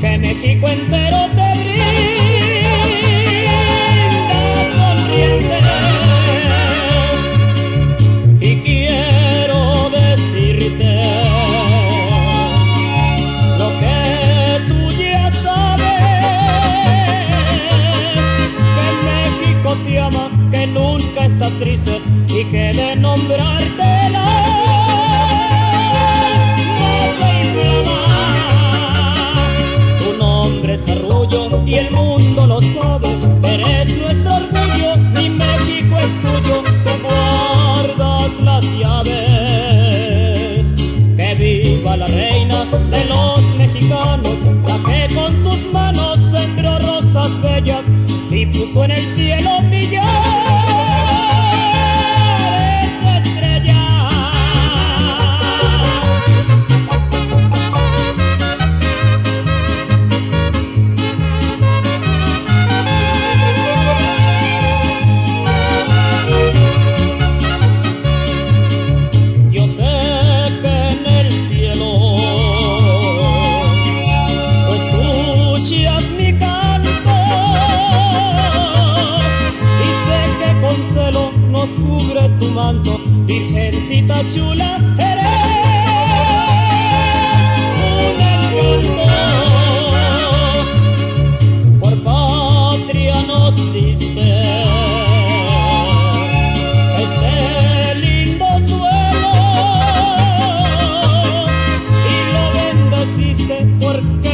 que México entero te brinda sonriente. Y quiero decirte lo que tú ya sabes, que México te ama, que nunca está triste y que de nombrarte eres nuestro orgullo, mi México es tuyo, tú guardas las llaves. Que viva la reina de los mexicanos, la que con sus manos sembró rosas bellas y puso en el cielo millar cubre tu manto, virgencita chula, eres un encanto. Por patria nos diste este lindo suelo y lo bendeciste porque